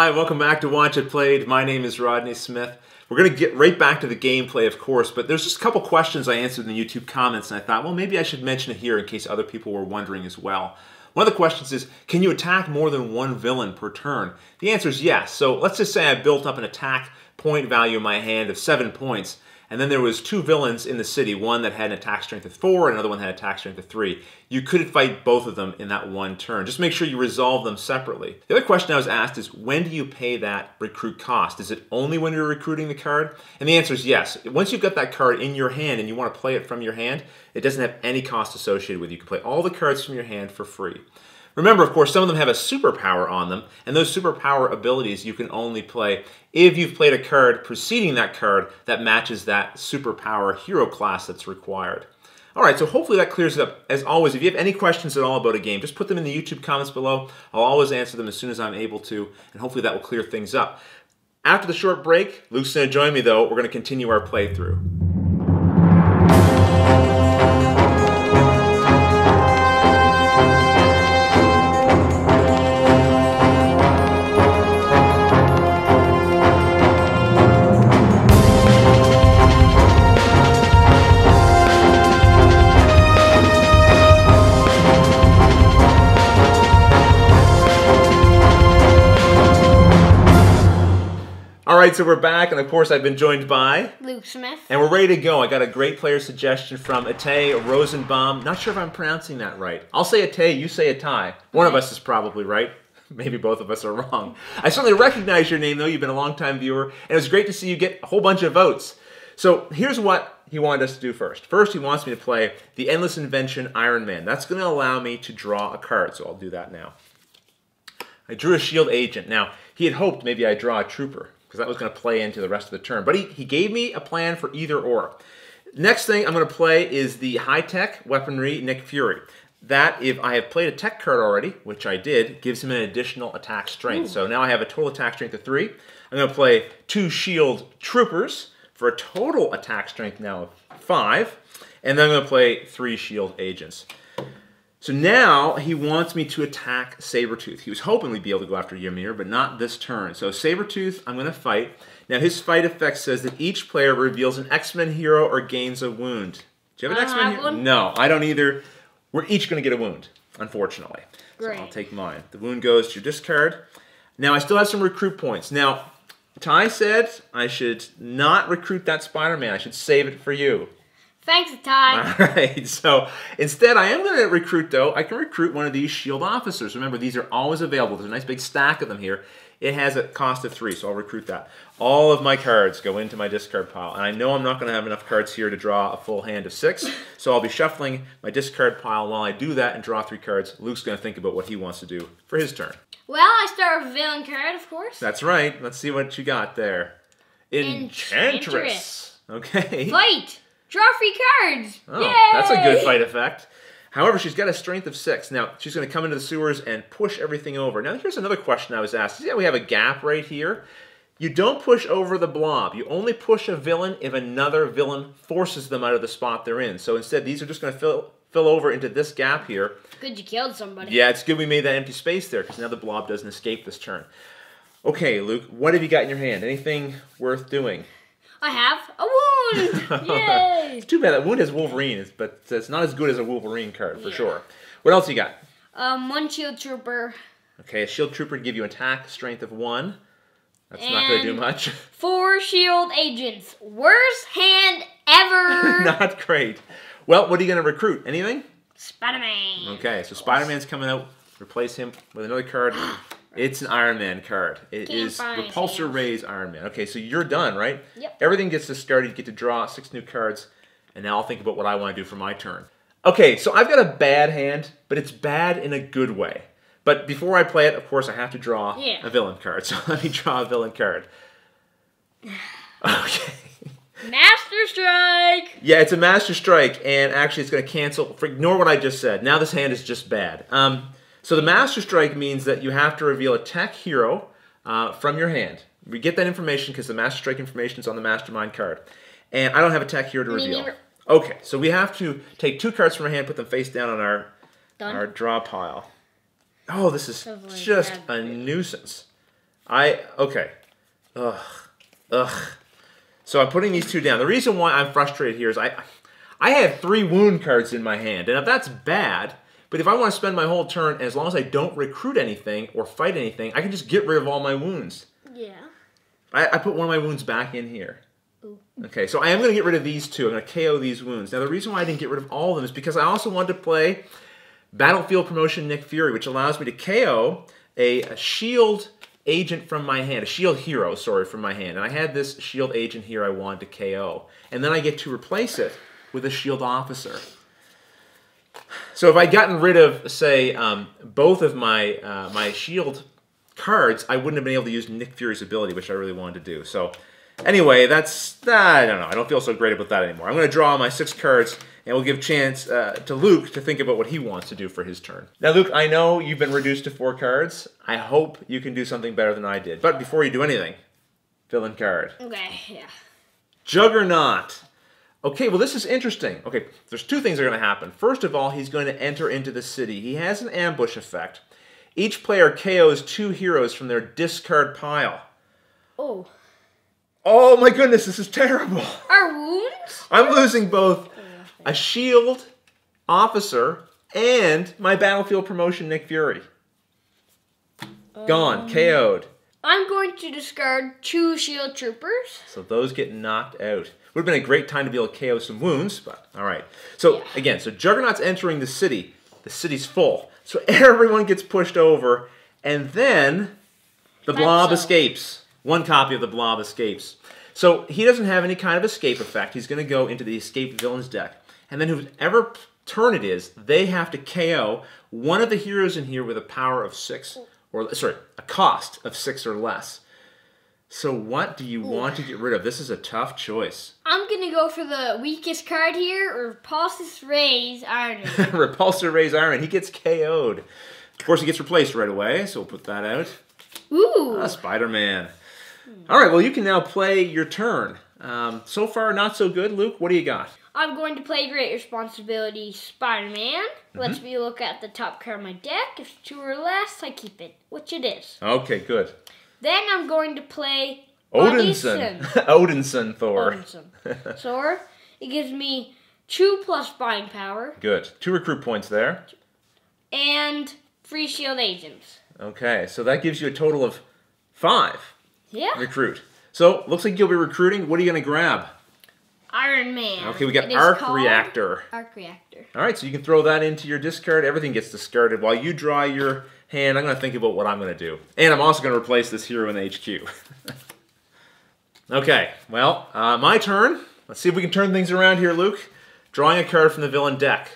Hi, welcome back to Watch It Played. My name is Rodney Smith. We're going to get right back to the gameplay, of course, but there's just a couple questions I answered in the YouTube comments, and I thought, well, maybe I should mention it here in case other people were wondering as well. One of the questions is, can you attack more than one villain per turn? The answer is yes. So let's just say I built up an attack point value in my hand of seven points. And then there was two villains in the city, one that had an attack strength of four, and another one had attack strength of three. You could fight both of them in that one turn. Just make sure you resolve them separately. The other question I was asked is, when do you pay that recruit cost? Is it only when you're recruiting the card? And the answer is yes. Once you've got that card in your hand and you want to play it from your hand, it doesn't have any cost associated with it. You can play all the cards from your hand for free. Remember, of course, some of them have a superpower on them, and those superpower abilities you can only play if you've played a card preceding that card that matches that superpower hero class that's required. All right, so hopefully that clears it up. As always, if you have any questions at all about a game, just put them in the YouTube comments below. I'll always answer them as soon as I'm able to, and hopefully that will clear things up. After the short break, Luke's going to join me, though. We're going to continue our playthrough. Right, so we're back, and of course, I've been joined by Luke Smith. And we're ready to go. I got a great player suggestion from Atay Rosenbaum. Not sure if I'm pronouncing that right. I'll say Atay, you say Atay. One of us is probably right. Maybe both of us are wrong. I certainly recognize your name, though. You've been a long-time viewer, and it was great to see you get a whole bunch of votes. So here's what he wanted us to do first. First, he wants me to play the Endless Invention Iron Man. That's going to allow me to draw a card, so I'll do that now. I drew a shield agent. Now, he had hoped maybe I'd draw a trooper because that was going to play into the rest of the turn. But he, he gave me a plan for either or. Next thing I'm going to play is the high-tech weaponry Nick Fury. That, if I have played a tech card already, which I did, gives him an additional attack strength. Ooh. So now I have a total attack strength of 3. I'm going to play two shield troopers for a total attack strength now of 5. And then I'm going to play three shield agents. So now he wants me to attack Sabretooth. He was hoping we'd be able to go after Ymir, but not this turn. So Sabretooth, I'm going to fight. Now his fight effect says that each player reveals an X-Men hero or gains a wound. Do you have an X-Men hero? No, I don't either. We're each going to get a wound, unfortunately. Great. So I'll take mine. The wound goes to your discard. Now I still have some recruit points. Now, Ty said I should not recruit that Spider-Man. I should save it for you. Thanks, Ty. All right. So instead, I am going to recruit, though. I can recruit one of these shield officers. Remember, these are always available. There's a nice big stack of them here. It has a cost of three, so I'll recruit that. All of my cards go into my discard pile. And I know I'm not going to have enough cards here to draw a full hand of six, so I'll be shuffling my discard pile while I do that and draw three cards. Luke's going to think about what he wants to do for his turn. Well, I start with a villain card, of course. That's right. Let's see what you got there. Enchantress. Enchantress. Okay. Fight! Draw free cards! Oh, Yay! that's a good fight effect. However, she's got a strength of six. Now, she's going to come into the sewers and push everything over. Now, here's another question I was asked. Yeah, we have a gap right here? You don't push over the blob. You only push a villain if another villain forces them out of the spot they're in. So instead, these are just going to fill fill over into this gap here. Good you killed somebody. Yeah, it's good we made that empty space there because now the blob doesn't escape this turn. Okay, Luke, what have you got in your hand? Anything worth doing? I have a wound. Yay! it's too bad that wound has Wolverine, but it's not as good as a Wolverine card for yeah. sure. What else you got? Um, one shield trooper. Okay, a shield trooper give you attack strength of one. That's and not going to do much. Four shield agents. Worst hand ever. not great. Well, what are you going to recruit? Anything? Spider-Man. Okay, so Spider-Man's coming out. Replace him with another card. It's an Iron Man card. It Can't is Repulsor Ray's Iron Man. Okay, so you're done, right? Yep. Everything gets discarded. You get to draw six new cards. And now I'll think about what I want to do for my turn. Okay, so I've got a bad hand, but it's bad in a good way. But before I play it, of course, I have to draw yeah. a villain card. So let me draw a villain card. Okay. Master Strike! Yeah, it's a Master Strike, and actually it's going to cancel. Ignore what I just said. Now this hand is just bad. Um, so the Master Strike means that you have to reveal a tech hero uh, from your hand. We get that information because the Master Strike information is on the Mastermind card. And I don't have a tech hero to reveal. Okay, so we have to take two cards from our hand, put them face down on our, our draw pile. Oh, this is like just a nuisance. I okay. Ugh. Ugh. So I'm putting these two down. The reason why I'm frustrated here is I I have three wound cards in my hand, and if that's bad, but if I want to spend my whole turn, as long as I don't recruit anything or fight anything, I can just get rid of all my wounds. Yeah. I, I put one of my wounds back in here. Ooh. Okay, so I am going to get rid of these two. I'm going to KO these wounds. Now, the reason why I didn't get rid of all of them is because I also wanted to play Battlefield Promotion Nick Fury, which allows me to KO a, a shield agent from my hand, a shield hero, sorry, from my hand. And I had this shield agent here I wanted to KO. And then I get to replace it with a shield officer. So if I'd gotten rid of, say, um, both of my uh, my shield cards, I wouldn't have been able to use Nick Fury's ability, which I really wanted to do. So anyway, that's, I don't know. I don't feel so great about that anymore. I'm going to draw my six cards, and we'll give chance uh, to Luke to think about what he wants to do for his turn. Now, Luke, I know you've been reduced to four cards. I hope you can do something better than I did. But before you do anything, villain card. Okay, yeah. Juggernaut. Okay, well, this is interesting. Okay, there's two things that are going to happen. First of all, he's going to enter into the city. He has an ambush effect. Each player KOs two heroes from their discard pile. Oh. Oh my goodness, this is terrible. Our wounds? I'm losing both oh, a shield officer and my battlefield promotion, Nick Fury. Gone, um, KO'd. I'm going to discard two shield troopers. So those get knocked out. Would have been a great time to be able to KO some wounds, but all right. So Yeah. again, so Juggernaut's entering the city. The city's full. So everyone gets pushed over, and then the blob escapes. One copy of the blob escapes. So he doesn't have any kind of escape effect. He's going to go into the escaped villain's deck. And then whoever turn it is, they have to KO one of the heroes in here with a power of six, or sorry, a cost of six or less. So what do you want to get rid of? This is a tough choice. I'm gonna go for the weakest card here, or Repulsus Ray's Iron. Repulsor Ray's Iron, he gets KO'd. Of course, he gets replaced right away, so we'll put that out. Ooh. Ah, Spider-Man. All right, well, you can now play your turn. Um, so far, not so good. Luke, what do you got? I'm going to play Great Responsibility Spider-Man. Mm-hmm. Let's me look at the top card of my deck. If it's two or less, I keep it, which it is. Okay, good. Then I'm going to play Odinson. Odinson Thor. Odinson. so it gives me two plus buying power Good. Two recruit points there. and free shield agents. Okay, so that gives you a total of five Yeah. recruit. So, looks like you'll be recruiting. What are you going to grab? Iron Man. Okay, we got Arc Reactor. Arc Reactor. All right, so you can throw that into your discard. Everything gets discarded. While you draw your hand, I'm going to think about what I'm going to do. And I'm also going to replace this hero in the HQ. okay, well, uh, my turn. Let's see if we can turn things around here, Luke. Drawing a card from the villain deck.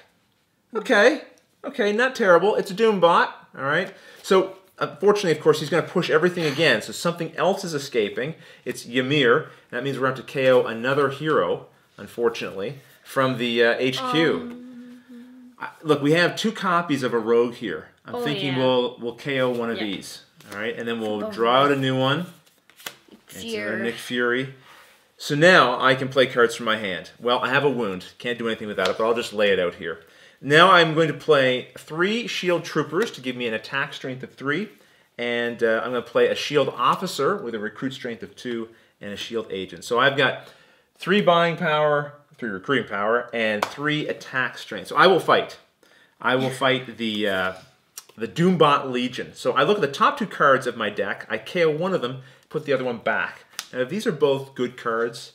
Okay, okay, not terrible. It's a Doombot, all right? So, unfortunately, of course, he's going to push everything again. So something else is escaping. It's Ymir. That means we're going to have to KO another hero, unfortunately, from the uh, HQ. I- Look, we have two copies of a rogue here. I'm Oh, thinking yeah. we'll we'll KO one of Yeah. these. All right, and then we'll draw out a new one. Another Nick Fury. So now I can play cards from my hand. Well, I have a wound. Can't do anything without it, but I'll just lay it out here. Now I'm going to play three shield troopers to give me an attack strength of three, and uh, I'm going to play a shield officer with a recruit strength of two and a shield agent. So I've got three buying power, three recruiting power, and three attack strength. So I will fight. I will fight the uh, the Doombot Legion. So I look at the top two cards of my deck. I KO one of them, put the other one back. Now, if these are both good cards,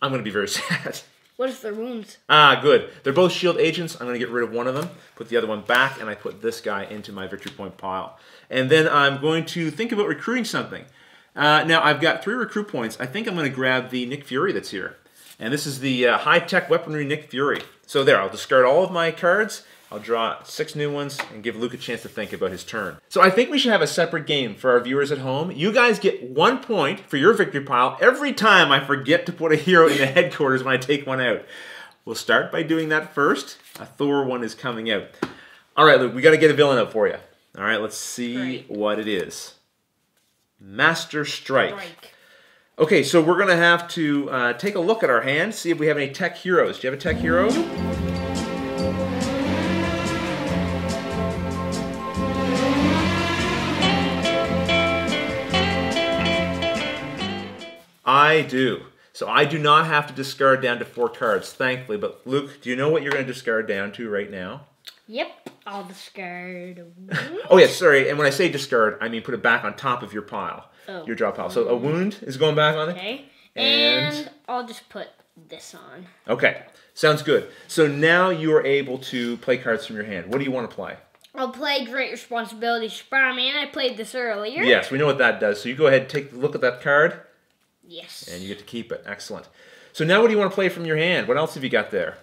I'm going to be very sad. What if they're wounds? ah, good. They're both shield agents. I'm going to get rid of one of them, put the other one back, and I put this guy into my victory point pile. And then I'm going to think about recruiting something. Uh, now, I've got three recruit points. I think I'm going to grab the Nick Fury that's here. And this is the uh, high-tech weaponry Nick Fury. So there, I'll discard all of my cards. I'll draw six new ones and give Luke a chance to think about his turn. So I think we should have a separate game for our viewers at home. You guys get one point for your victory pile every time I forget to put a hero in the headquarters when I take one out. We'll start by doing that first. A Thor one is coming out. All right, Luke, we got to get a villain out for you. All right, let's see what it is. Master Strike. Strike. Okay, so we're gonna have to uh, take a look at our hand, see if we have any tech heroes. Do you have a tech hero? I do. So I do not have to discard down to four cards, thankfully. But Luke, do you know what you're going to discard down to right now? Yep, I'll discard. Oh yeah, sorry. And when I say discard, I mean put it back on top of your pile, Oh. your draw pile. So a wound is going back on it. Okay. And- And, I'll just put this on. Okay, sounds good. So now you are able to play cards from your hand. What do you want to play? I'll play Great Responsibility Spider-Man. I played this earlier. Yes, we know what that does. So you go ahead and take a look at that card, Yes. and you get to keep it. Excellent. So now what do you want to play from your hand? What else have you got there?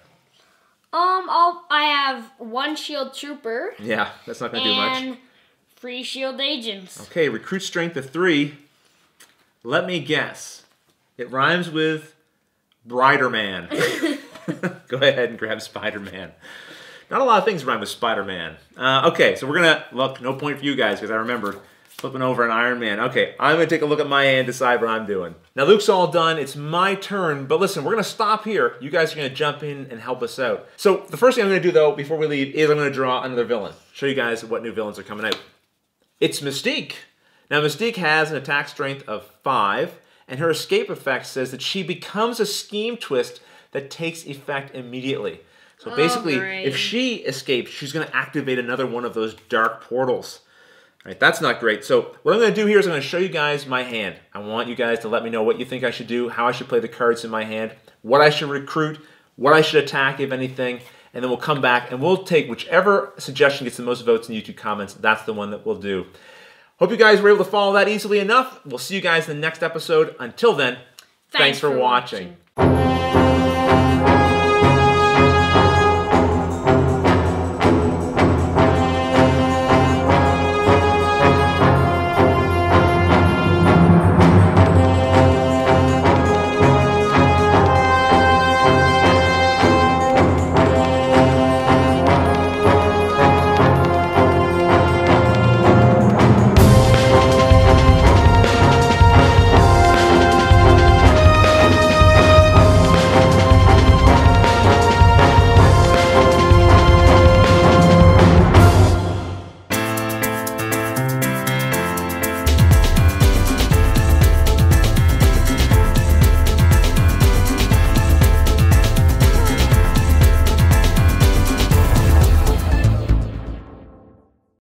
Um, I'll I have one Shield Trooper Yeah, that's not going to do much. and three Shield Agents. Okay, recruit strength of three. Let me guess. It rhymes with Brider Man. Go ahead and grab Spider Man. Not a lot of things rhyme with Spider Man. Uh, okay, so we're gonna look. No point for you guys because I remember flipping over an Iron Man. Okay, I'm gonna take a look at my hand, decide what I'm doing. Now Luke's all done. It's my turn. But listen, we're gonna stop here. You guys are gonna jump in and help us out. So the first thing I'm gonna do though, before we leave, is I'm gonna draw another villain. Show you guys what new villains are coming out. It's Mystique. Now, Mystique has an attack strength of 5, and her escape effect says that she becomes a scheme twist that takes effect immediately. So Oh, basically, great. if she escapes, she's going to activate another one of those dark portals. All right, that's not great. So what I'm going to do here is I'm going to show you guys my hand. I want you guys to let me know what you think I should do, how I should play the cards in my hand, what I should recruit, what I should attack, if anything, and then we'll come back and we'll take whichever suggestion gets the most votes in YouTube comments. That's the one that we'll do. Hope you guys were able to follow that easily enough. We'll see you guys in the next episode. Until then, thanks, for, watching. watching.